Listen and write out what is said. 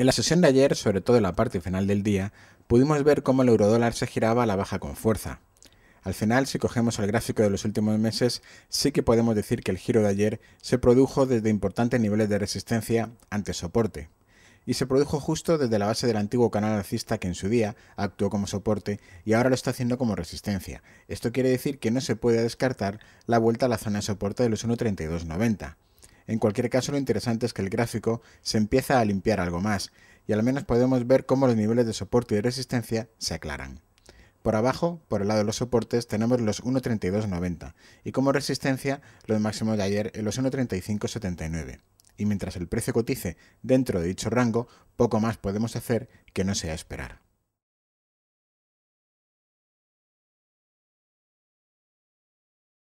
En la sesión de ayer, sobre todo en la parte final del día, pudimos ver cómo el eurodólar se giraba a la baja con fuerza. Al final, si cogemos el gráfico de los últimos meses, sí que podemos decir que el giro de ayer se produjo desde importantes niveles de resistencia ante soporte. Y se produjo justo desde la base del antiguo canal alcista que en su día actuó como soporte y ahora lo está haciendo como resistencia. Esto quiere decir que no se puede descartar la vuelta a la zona de soporte de los 1.3290. En cualquier caso, lo interesante es que el gráfico se empieza a limpiar algo más, y al menos podemos ver cómo los niveles de soporte y de resistencia se aclaran. Por abajo, por el lado de los soportes, tenemos los 1.3290 y como resistencia los máximos de ayer en los 1.3579. Y mientras el precio cotice dentro de dicho rango, poco más podemos hacer que no sea esperar.